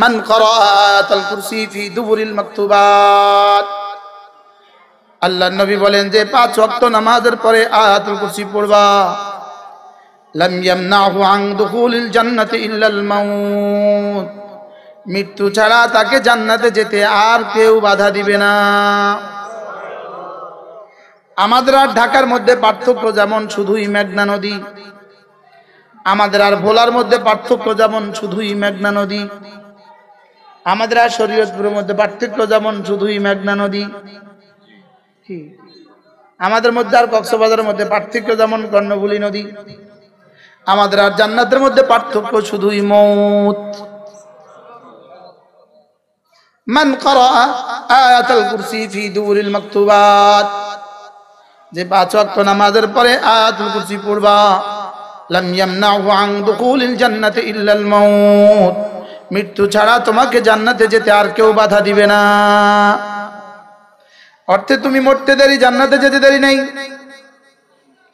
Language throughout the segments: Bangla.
মান করাআতাল কুরসি ফি দুবুরিল মাকতুবাত। আল্লাহ নবী বলেন যে পাঁচ ওয়াক্ত নামাজের পরে আয়াতুল কুরসি পড়বা। লাম ইয়ামনাহু আন দুখুলিল জান্নাতি ইল্লাল মাউত। মৃত্যু ছাড়া তাকে জান্নাতে যেতে আর কেউ বাধা দিবে না। আমাদের আর ঢাকার মধ্যে পার্থক্য যেমন শুধুই মেঘনা নদী, আমাদের আর ভোলার মধ্যে পার্থক্য যেমন শুধুই মেঘনা নদী আমাদের আর শরীয়তপুরের মধ্যে পার্থক্য যেমন শুধুই মেঘনা নদী। কি? আমাদের মধ্যে আর কক্সবাজারের মধ্যে পার্থক্য যেমন কর্ণফুলী নদী। আমাদের আর জান্নাতের মধ্যে পার্থক্য শুধুই মৌত। মান করা আয়াতুল কুরসি ফি দুরিল মাকতুবাত। যে পাঁচ ওয়াক্ত নামাজের পরে আয়াতুল কুরসি পড়বা। লাম ইয়ামনাহু আন দুখুলিল জান্নাতি ইল্লাল মাউত মৃত্যু ছাড়া তোমাকে জান্নাতে যেতে আর কেউ বাধা দিবে না অর্থে তুমি মরতে দেরি জান্নাতে যেতে দেরি নাই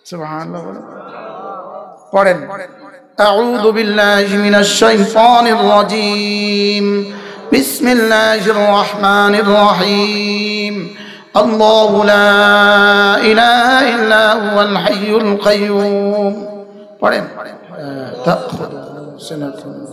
সুবহানাল্লাহ বলো। পড়েন أعوذ بالله من الشيطان الرجيم بسم الله الرحمن الرحيم الله لا إله إلا هو الحي القيوم পড়েন تأخذه سنة ولا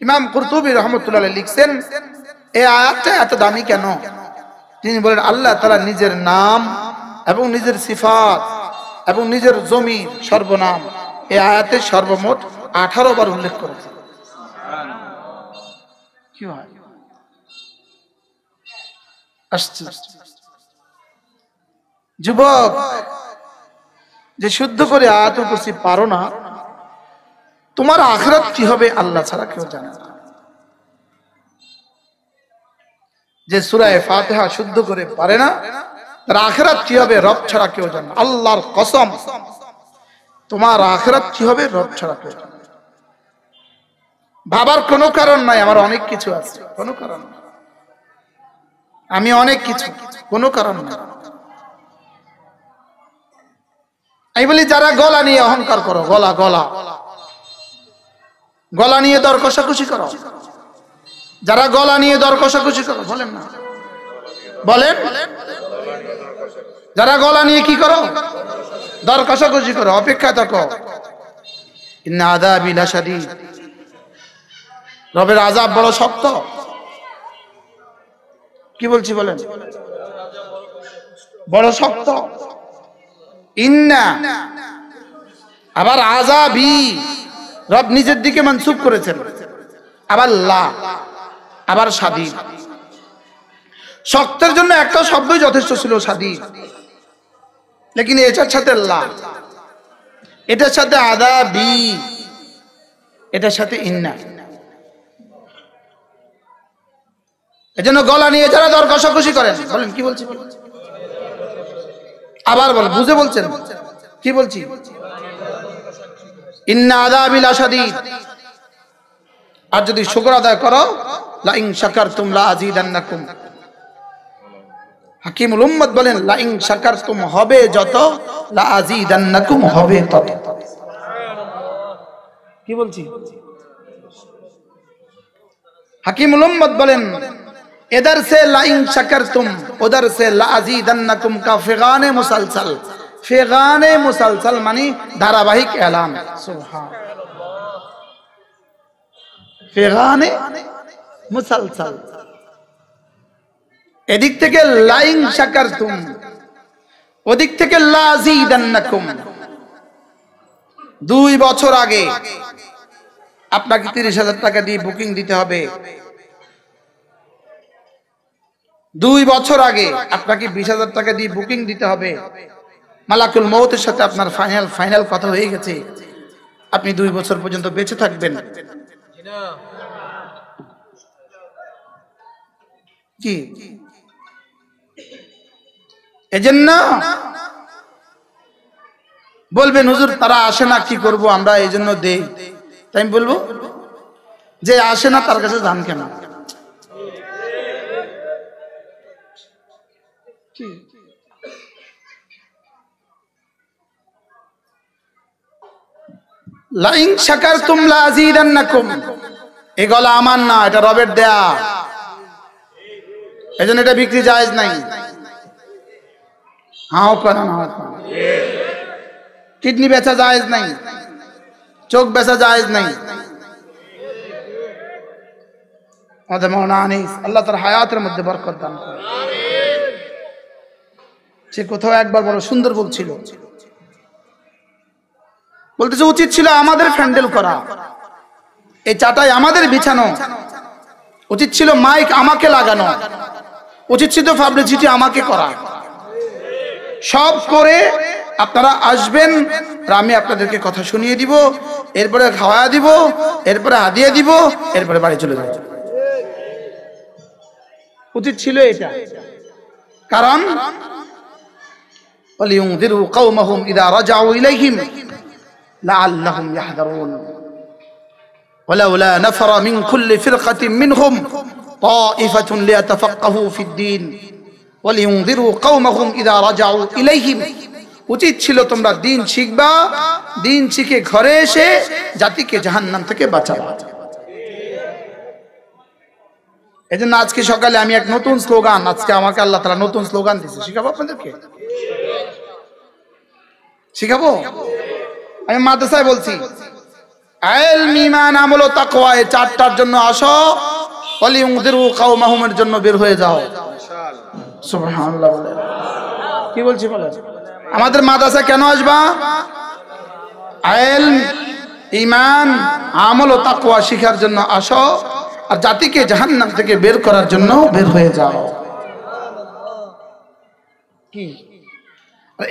ইমাম কুরতুবি রহমতুল্লাহ লিখছেন এই আয়াতটা এত দামি কেন? তিনি বলেন, আল্লাহ তারা নিজের নাম এবং নিজের সিফাত এবং নিজের জমি সর্বনাম এই আয়াতে সর্বমোট আঠারো বার উল্লেখ করেছে। কি হয়? যুবক, যে শুদ্ধ করে আয়াত উপস্থিত পারো না তোমার আখরাত কি হবে আল্লাহ ছাড়া কেউ জানে না। যে সুরায় ফাতেহা শুদ্ধ করে পারে না, তার আখরাত কি হবে রব ছাড়া কেউ জানে আল্লাহর কসম, তোমার আখরাত কি হবে রব ছাড়া কেউ জানে ভাবার কোনো কারণ নাই, আমার অনেক কিছু আছে, কোনো কারণ আমি অনেক কিছু, কোনো কারণ নাই। আমি বলি, যারা গলা নিয়ে অহংকার করো, গলা গলা। গলা নিয়ে দর কষাকষি করো। যারা গলা নিয়ে দর কষাকষি করো, বলেন না। বলেন? যারা গলা নিয়ে কি করো? দর কষাকষি করো অপেক্ষা থাকো। আযাবি লাশাদীদ। রবের আজাব বড় শক্ত। কি বলছি বলেন? বড় শক্ত। ইন্না, আবার আজাবি রব নিজের দিকে মনসুব করেছেন। আবার লা, আবার স্বাধীন। শক্তের জন্য একটা শব্দই যথেষ্ট ছিল স্বাধীন। লেকিন এটার সাথে লা, এটার সাথে আদা বি এটার সাথে ইন্না। এজন্য গলা নিয়ে যারা দর কষাকষি করেন, বলেন, কি বলছি? আবার বল বুঝে বলছেন? কি বলছি? আর যদি শুক্র আদায় করো লাইং শাকার তুমলা আজিদান্নাকুম হাকিমুল উম্মত বলেন লাইং শাকার তুম হবে যত, লা হবে তত। কি বলছি? হাকিমুল বলেন এদার সে লাইং শাকার তুম ওদার সে লা কা ফিগানে মুসালসাল। সে মুসালসাল মানে ধারাবাহিক এলান মুসালসাল। এদিক থেকে লাইং সাকার তুম, ওদিক থেকে লাজি লাজিদান্নাকুম দুই বছর আগে আপনাকে তিরিশ হাজার টাকা দিয়ে বুকিং দিতে হবে। দুই বছর আগে আপনাকে বিশ হাজার টাকা দিয়ে বুকিং দিতে হবে। মালাকুল মৌতের সাথে আপনার ফাইনাল ফাইনাল কথা হয়ে গেছে। আপনি দুই বছর পর্যন্ত বেঁচে থাকবেন। কি? এজন্য বলবেন, হুজুর, তারা আসে না, কি করব আমরা এই জন্য দেই। তাই আমি বলব, যে আসে না, তার কাছে ধান কেনা? লাইন শাকার তুমলা আজিদান্নাকুম এই গলা আমার না, এটা রবের দেয়া। এজন্য এটা বিক্রি জায়েজ নাই। হাও করেন কিডনি বেচা জায়েজ নাই। চোখ বেচা জায়েজ নাই। আমাদের মৌলানা আনিস, আল্লাহ তার হায়াতের মধ্যে বরকত দান সে কোথাও একবার বড় সুন্দর বলছিল। বলতেছে, উচিত ছিল আমাদের ফ্যান্ডেল করা। এই চাটাই আমাদের বিছানো। উচিত ছিল মাইক আমাকে লাগানো। উচিত ছিল ফাবলিসিটি আমাকে করা। সব করে আপনারা আসবেন আমি আপনাদেরকে কথা শুনিয়ে দিব, এরপরে খাওয়া দিব, এরপরে হাদিয়া দিব, এরপরে বাড়ি চলে যাব। উচিত ছিল এটা। কারণ لعلهم يحذرون ولولا نفر من كل فرقة منهم طائفة ليتفقهوا في الدين ولينذروا قومهم إذا رجعوا إليهم উচিত ছিল তোমরা দিন শিখবা দিন শিখে ঘরে এসে জাতিকে জাহান্নাম থেকে বাঁচাবা এই জন্য আজকে সকালে আমি এক নতুন স্লোগান আজকে আমাকে আল্লাহ তালা নতুন স্লোগান দিচ্ছে শিখাবো আপনাদেরকে শিখাবো আমি মাদ্রাসায় বলছি। আমল এই চারটার জন্য আসো অলি উংদিরু কাওমাহুমের জন্য বের হয়ে যাও। কি বলছি বলে? আমাদের মাদ্রাসা কেন আসবা? আইল ইমান আমল ও তাকওয়া শিখার জন্য আসো আর জাতিকে জাহান্নাম থেকে বের করার জন্য বের হয়ে যাও। কি?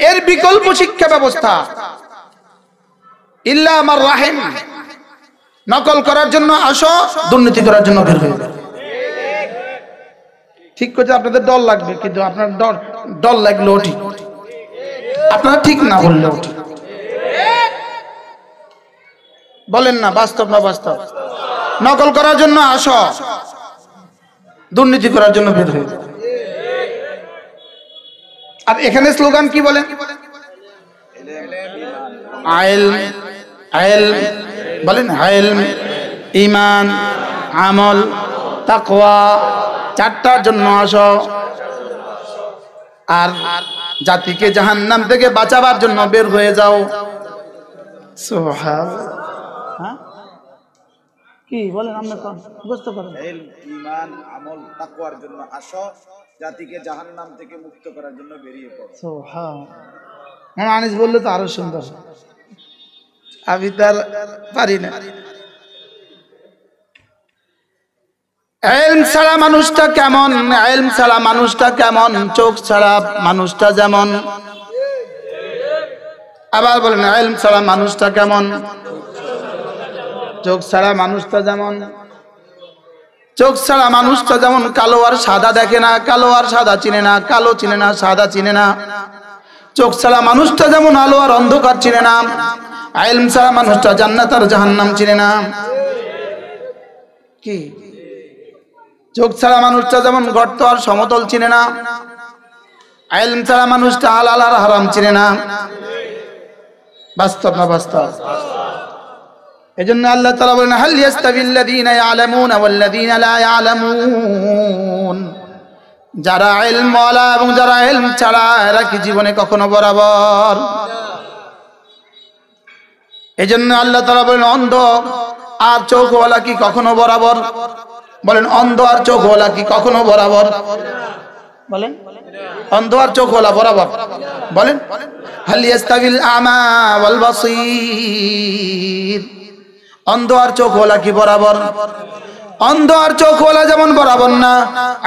এর বিকল্প শিক্ষা ব্যবস্থা। ইল্লা আমার রাহিম। নকল করার জন্য আসো, দুর্নীতি করার জন্য বের হয়ে ঠিক করছে আপনাদের ডর লাগবে, কিন্তু আপনার ডর ডর লাগলেও ঠিক আপনারা ঠিক না বললেও ঠিক বলেন না, বাস্তব না বাস্তব? নকল করার জন্য আসো, দুর্নীতি করার জন্য বের হয়ে আর এখানে স্লোগান কি বলেন? আইল আইল বলেন আইল ইমান আমল তাকওয়া চারটার জন্য আসো। আর জাতিকে জাহান্নাম থেকে বাঁচাবার জন্য বের হয়ে যাও। সুবহান। হ্যাঁ? কি বলেন আপনি কোন? বুঝতে পারেন এলম, আমল তাকওয়ার জন্য আসো। জাতিকে জাহান্নাম থেকে মুক্ত করার জন্য বেরিয়ে পড়ো। সুবহান। আনিস বললে তো আরও সুন্দর। আমি তার পারি না। এলম ছাড়া মানুষটা কেমন? এলম ছাড়া মানুষটা কেমন? চোখ ছাড়া মানুষটা যেমন। আবার বলেন, এলম ছাড়া মানুষটা কেমন? চোখ ছাড়া মানুষটা যেমন। চোখ ছাড়া মানুষটা যেমন, কালো আর সাদা দেখে না, কালো আর সাদা চিনে না, কালো চিনে না, সাদা চিনে না। চোখ ছাড়া মানুষটা যেমন, আলো আর অন্ধকার চিনে না। আইলম ছাড়া মানুষটা জান্নাত আর জাহান্নাম চিনে না। কি? চোখ ছাড়া মানুষটা যেমন গর্ত আর সমতল চিনে না, আইলম ছাড়া মানুষটা হালাল আর হারাম চিনে না। বাস্তব না বাস্তব? এজন্য আল্লাহ তাআলা বলেন, হাল ইয়াস্তাবিল্লাযীনা ইয়ালামুনা ওয়াল্লাযীনা লা ইয়ালামুন? যারা ইলম ওয়ালা এবং যারা ইলম ছাড়া এরা কি জীবনে কখনো বরাবর? এজন্য আল্লাহ তাআলা বলেন, অন্ধ আর চোখওয়ালা কি কখনো বরাবর? বলেন, অন্ধ আর চোখওয়ালা কি কখনো বরাবর? বলেন, অন্ধ আর চোখওয়ালা বরাবর? বলেন, হাল ইয়াস্তাবিল আমা ওয়াল অন্ধ আর চোখওয়ালা কি বরাবর? অন্ধ আর চোখওয়ালা যেমন বরাবর না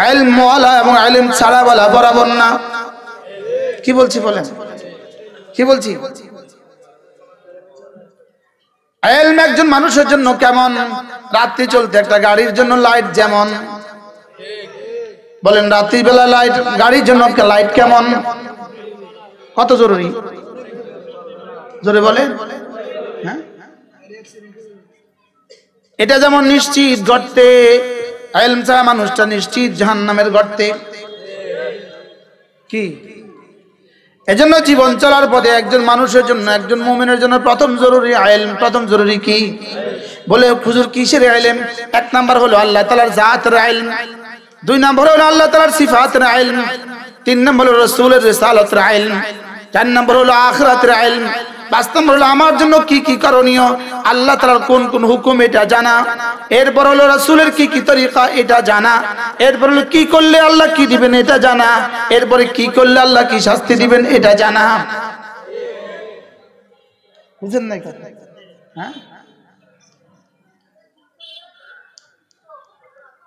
আইলমওয়ালা এবং আইলিম ছাড়াওয়ালা বরাবর না। কি বলছি বলেন? কি বলছি? এলম একজন মানুষের জন্য কেমন? রাত্রি চলতে একটা গাড়ির জন্য লাইট যেমন। বলেন, রাত্রিবেলা লাইট গাড়ির জন্য লাইট কেমন? কত জরুরি? জোরে বলেন। হ্যাঁ? এটা যেমন নিশ্চিত গর্তে আইলম ছাড়া মানুষটা নিশ্চিত জাহান্নামের গর্তে। কি? এজন্য জীবন চলার পথে একজন মানুষের জন্য, একজন মোমেনের জন্য প্রথম জরুরি আইলম প্রথম জরুরি কি? বলে, হুজুর, কিসের আইলেম? এক নাম্বার হলো আল্লাহ তালার জাতের আইলেম দুই নম্বর হলো আল্লাহ তালার সিফাতের আইলেম তিন নম্বর হলো রসুলের রিসালতের আইলেম চার নম্বর হলো আখরাতের আইলম পাঁচ হলো আমার জন্য কি কি করণীয়? আল্লাহ তালার কোন কোন হুকুম এটা জানা। এরপর হলো রসুলের কি কি তরিকা এটা জানা। এরপর হলো কি করলে আল্লাহ কি দিবেন এটা জানা। এরপরে কি করলে আল্লাহ কি শাস্তি দিবেন এটা জানা। বুঝেন কথা? হ্যাঁ?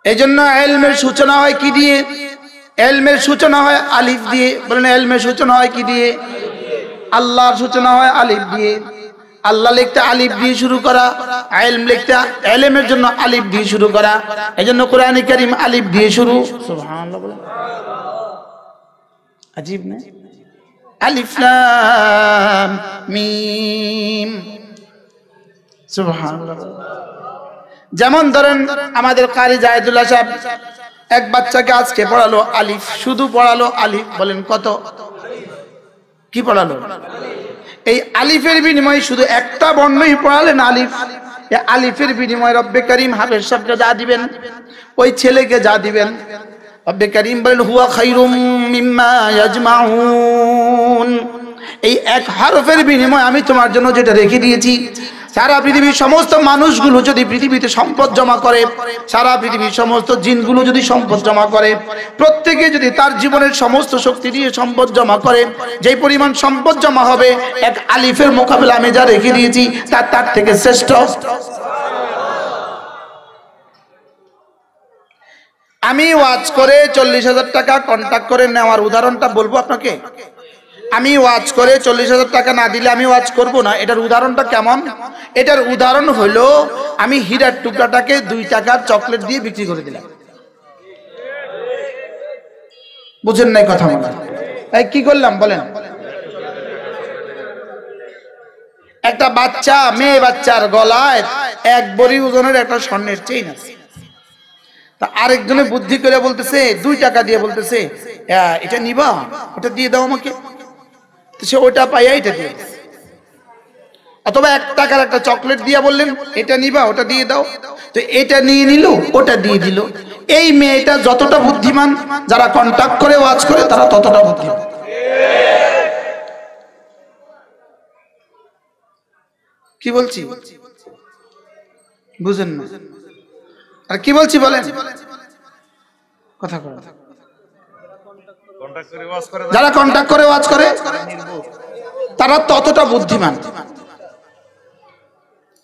এই জন্য এলমের সূচনা হয় কি দিয়ে? এলমের সূচনা হয় আলিফ দিয়ে। বলেন এলমের সূচনা হয় কি দিয়ে? আল্লাহর সূচনা হয় আলিফ দিয়ে। আল্লাহ লিখতে আলিফ দিয়ে শুরু করা এলম লিখতে এলেমের জন্য আলিফ দিয়ে শুরু করা। এই জন্য কোরআন করিম আলিফ দিয়ে শুরু। না? মিম। যেমন ধরেন আমাদের কারি জায়দুল্লাহ সাহেব, এক বাচ্চাকে আজকে পড়ালো আলিফ, শুধু পড়ালো আলিফ, বলেন কত? কি পড়ালো? এই আলিফের বিনিময়ে শুধু একটা বর্ণই পড়ালেন আলিফ। আলিফের বিনিময়ে রব্বে করিম হাফেজ সাহেবকে যা দিবেন, ওই ছেলেকে যা দিবেন। রব্বে করিম বলেন, হুয়া খাইরুম মিম্মা ইয়াজমাউন। এই এক হরফের বিনিময় আমি তোমার জন্য যেটা রেখে দিয়েছি সারা পৃথিবীর সমস্ত মানুষগুলো যদি পৃথিবীতে সম্পদ জমা করে, সারা পৃথিবীর সমস্ত জিনগুলো যদি সম্পদ জমা করে, প্রত্যেকে যদি তার জীবনের সমস্ত শক্তি দিয়ে সম্পদ জমা করে যে পরিমাণ সম্পদ জমা হবে, এক আলিফের মোকাবেলা আমি যা রেখে দিয়েছি তার তার থেকে শ্রেষ্ঠ। আমি ওয়াজ করে চল্লিশ হাজার টাকা কন্ট্যাক্ট করে নেওয়ার উদাহরণটা বলব আপনাকে? আমি ওয়াজ করে চল্লিশ হাজার টাকা না দিলে আমি ওয়াজ করব না। এটার উদাহরণটা কেমন? এটার উদাহরণ হলো আমি হীরার টুকরাটাকে দুই টাকার চকলেট দিয়ে বিক্রি করে দিলাম। বুঝেন নাই কথা মনে এই কি করলাম বলেন? একটা বাচ্চা মেয়ে বাচ্চার গলায় এক বড়ি ওজনের একটা স্বর্ণের চেইন আছে। তা আরেকজনে বুদ্ধি করে বলতেছে দুই টাকা দিয়ে বলতেছে "আহ, এটা নিবা ওটা দিয়ে দাও আমাকে। সে ওটা পাইয়া এটা দিয়ে অথবা এক টাকার একটা চকলেট দিয়ে বললেন, এটা নিবা, ওটা দিয়ে দাও। তো এটা নিয়ে নিল, ওটা দিয়ে দিল। এই মেয়েটা যতটা বুদ্ধিমান, যারা কন্টাক্ট করে ওয়াজ করে, তারা ততটা বুদ্ধিমান। কি বলছি? বুঝেন না। আর কি বলছি বলেন? কথা বলেন কন্টাক্ট করে ওয়াজ করে যারা কন্টাক্ট করে ওয়াজ করে তারা ততটা বুদ্ধিমান।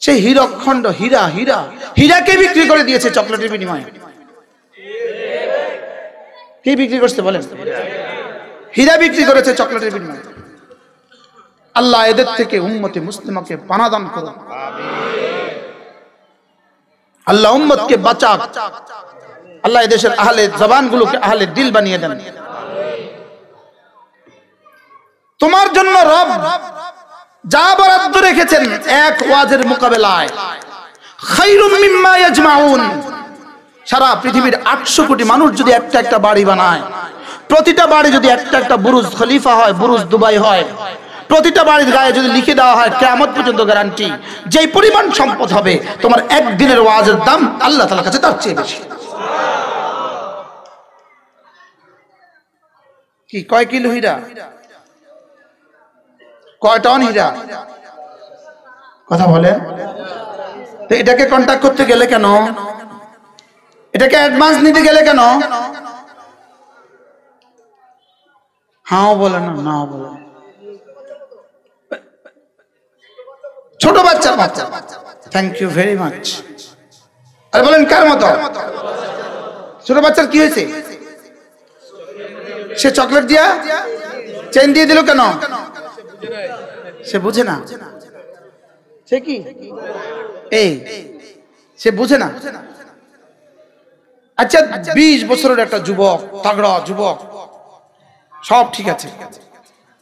সে হীরকখণ্ড হীরা হীরা হীরাকে বিক্রি করে দিয়েছে চকলেটের বিনিময়ে। কি বিক্রি করতে বলেন? হীরা বিক্রি করেছে চকলেটের বিনিময়ে। আল্লাহ এদের থেকে উম্মতে মুসলিমাকে পানাদান করুন। আল্লাহ উম্মতকে বাঁচাক। আল্লাহ এদেশের আহলে জবানগুলোকে আহলে দিল বানিয়ে দেন। তোমার জন্য রব যা বরাদ্দ রেখেছেন এক ওয়াজের মোকাবেলায়। সারা পৃথিবীর আটশো কোটি মানুষ যদি একটা একটা বাড়ি বানায়, প্রতিটা বাড়ি যদি একটা একটা বুরুজ খলিফা হয়, বুরুজ দুবাই হয়, প্রতিটা বাড়ির গায়ে যদি লিখে দেওয়া হয় কেমন পর্যন্ত গ্যারান্টি যেই পরিমাণ সম্পদ হবে, তোমার একদিনের ওয়াজের দাম আল্লাহ তালার কাছে তার চেয়ে বেশি। কি কয় কিলো হীরা কয় হীরা কথা বলেন। তো এটাকে কন্ট্যাক্ট করতে গেলে কেন? এটাকে অ্যাডভান্স নিতে গেলে কেন? হাও বলে না বলে। ছোট বাচ্চার বাচ্চা থ্যাংক ইউ ভেরি মাচ আরে বলেন, কার মতো? ছোট বাচ্চার কি হয়েছে? সে চকলেট দিয়া? চেন দিয়ে দিল কেন? সে বুঝে না। সে কি? এই, সে বুঝে না। আচ্ছা বিশ বছরের একটা যুবক, তাগড়া যুবক, সব ঠিক আছে।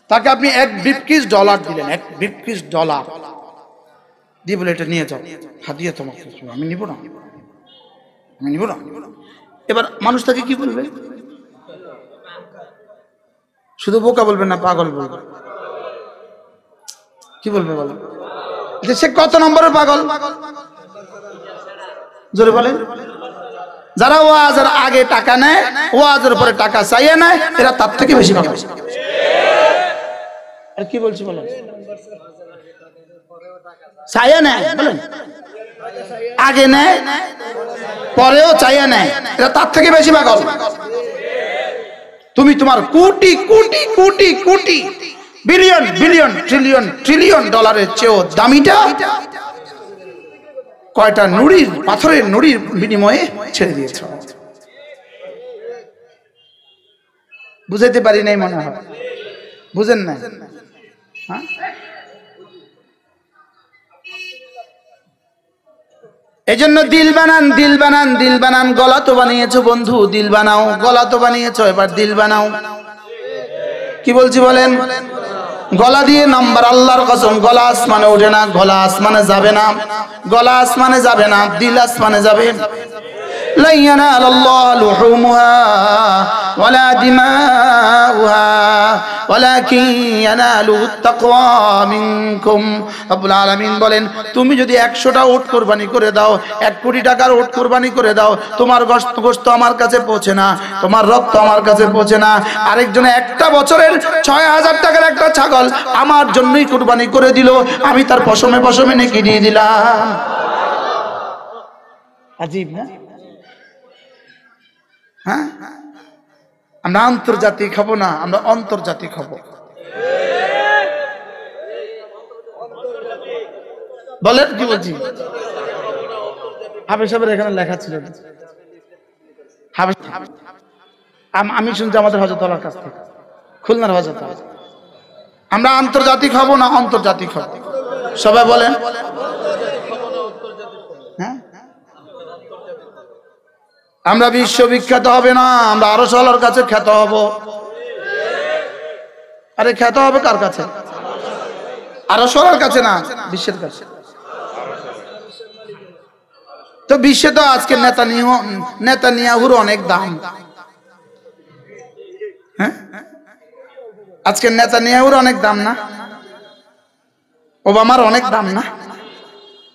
তাকে আপনি এক বিপকিস ডলার দিলেন, এক বিপকিস ডলার দিয়ে বলে, এটা নিয়ে যাও। হাতিয়ে তোমাকে, আমি নিব না। আমি নিব না। এবার মানুষ তাকে কি বলবে? শুধু বোকা বলবেন না, পাগল বলবে কি বলবে বলো? যে সে কত নম্বরের পাগল? জোরে বলেন। যারা ওয়াজের আগে টাকা নেয়, ওয়াজের পরে টাকা চাইয়ে নেয়, এরা তার থেকে বেশি পাগল। আর কি বলছি বলেন চাইয়ে নেয়, বলেন। আগে নেয়, পরেও চাইয়ে নেয়, এরা তার থেকে বেশি পাগল। তুমি তোমার crore crore crore crore billion billion trillion trillion ডলারের চেয়েও দামিটা কয়টা নুড়ির পাথরের নুড়ির বিনিময়ে ছেড়ে দিয়েছ। বুঝাইতে পারি নাই মনে হয়। বুঝেন না হ্যাঁ? এই জন্য দিল বানান দিল বানান দিল বানান গলা তো বানিয়েছো বন্ধু দিল বানাও গলা তো বানিয়েছো এবার দিল বানাও। কি বলছি বলেন? গলা দিয়ে নাম্বার, আল্লাহর কসম, গলা আসমানে ওঠে না, গলা আসমানে যাবে না, গলা আসমানে যাবে না, দিল আসমানে যাবে। লাইয়ানা আল্লাহ লুহুমুহা। ولا دماؤها ولكن يناله التقوى منكم رب العالمين বলেন তুমি যদি একশোটা ওট কোরবানি করে দাও এক কোটি টাকার ওট কোরবানি করে দাও তোমার গোস্ত গোস্ত আমার কাছে পৌঁছে না তোমার রক্ত আমার কাছে পৌঁছে না আরেকজনে একটা বছরের ছয় হাজার টাকার একটা ছাগল আমার জন্যই কোরবানি করে দিল আমি তার পশমে পশমে নেকি দিয়ে দিলাম আজীব না হ্যাঁ আমরা আন্তর্জাতিক খাব না, আমরা অন্তর্জাতিক খাব বলেন কি বলছি? হাফেজ সাহেবের এখানে লেখা ছিল। আমি শুনছি আমাদের হজরতলার কাছ থেকে। খুলনার হজরত আমরা আন্তর্জাতিক হব না অন্তর্জাতিক হব? সবাই বলেন। আমরা বিশ্ববিখ্যাত হবে না, আমরা আরও সলার কাছে খ্যাত হব। আরে খ্যাত হবে কার কাছে? আরও সলার কাছে না, বিশ্বের কাছে। তো বিশ্বে তো আজকে নেতা নেতা নিয়াহুর অনেক দাম। হ্যাঁ? আজকে নেতা নিয়াহুর অনেক দাম না? ওবামার অনেক দাম না?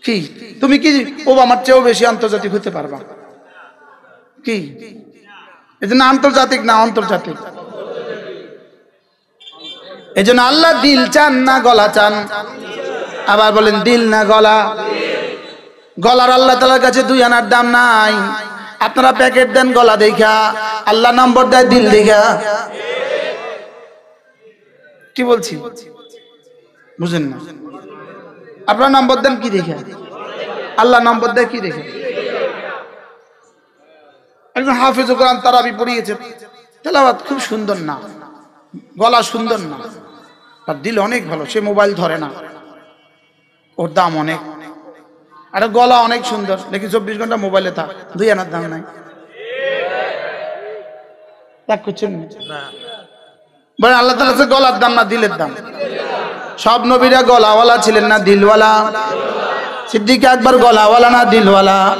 কি? তুমি কি ওবামার চেয়েও বেশি আন্তর্জাতিক হতে পারবা? কি? এই জন্য আন্তর্জাতিক না আন্তর্জাতিক? এই জন্য আল্লাহ দিল চান না গলা চান। আবার বলেন, দিল না গলা। গলার আল্লাহ তালার কাছে দুই আনার দাম নাই। আপনারা প্যাকেট দেন গলা দেখা। আল্লাহ নম্বর দেয় দিল দেখা। কি বলছি? বুঝেন না। আপনার নম্বর দেন কি দেখে? আল্লাহ নম্বর দেয় কি দেখে? একজন হাফিজ কোরআন তারাবি পড়িয়েছে তেলাওয়াত খুব সুন্দর না। গলা সুন্দর না। তার দিল অনেক ভালো, সে মোবাইল ধরে না। ওর দাম অনেক। আর গলা অনেক সুন্দর। দেখি চব্বিশ ঘণ্টা মোবাইলে থাক। দুই আনার দাম নাই। না? আল্লাহ তালা গলার দাম না, দিলের দাম। সব নবীরা গলাওয়ালা ছিলেন না, দিলওয়ালা। সিদ্দিক একবার গলাওয়ালা না, দিলওয়ালা।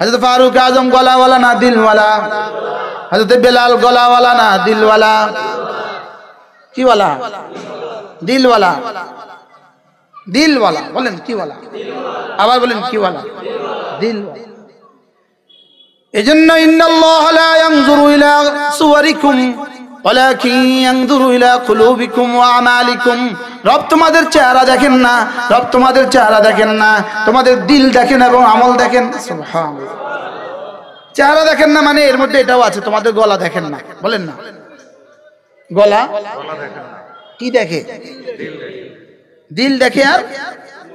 হজরত ফারুক আজম গলাওয়ালা না দিলওয়ালা? হজরত বেলাল গলাওয়ালা না দিলওয়ালা? কি বলা দিলওয়ালা। দিলওয়ালা, বলেন কি বলা আবার বলেন কি ওয়ালা দিলওয়ালা। এজন্য ইন্নাল্লাহ লা ইয়ানজুরু ইলা সুওয়ারিকুম। রব তোমাদের চেহারা দেখেন না, রব তোমাদের চেহারা দেখেন না, তোমাদের দিল দেখেন এবং আমল দেখেন। চেহারা দেখেন না মানে এর মধ্যে এটাও আছে, তোমাদের গলা দেখেন না, বলেন না। গলা? কি দেখে? দিল দেখে আর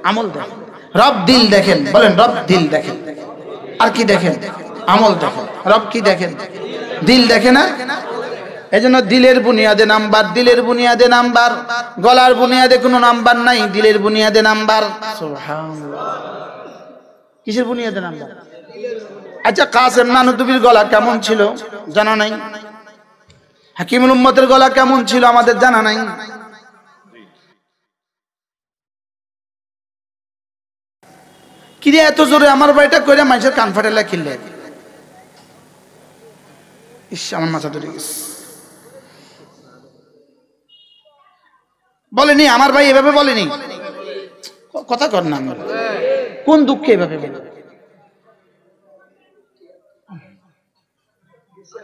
আমল দেখে। রব দিল দেখেন, বলেন রব দিল দেখেন। আর কি দেখেন? আমল দেখেন। রব কি দেখেন? দিল দেখে না এই জন্য দিলের বুনিয়াদে নাম্বার দিলের বুনিয়াদে নাম্বার। গলার বুনিয়াদে কোনো নাম্বার নাই দিলের বুনিয়াদে নাম্বার। কিসের বুনিয়াদে নামলাম আচ্ছা কাসেম নানুতুবির গলা কেমন ছিল? জানা নাই। হাকিমুল উম্মতের গলা কেমন ছিল আমাদের জানা নাই। কিরে এত জোরে আমার বাড়িটা করে মানুষের কান ফাটাইলা কিনলে ইস আমার মাথা ধরে গেছে। বলেনি, আমার ভাই এভাবে বলেনি। কথা কর না কোন দুঃখে এভাবে বলে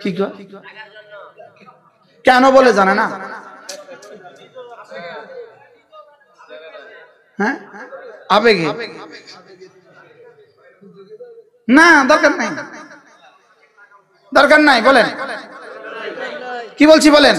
কি কেন বলে জানে না? হ্যাঁ? আবেগে? না, দরকার নাই। দরকার নাই, বলেন। কি বলছি, বলেন?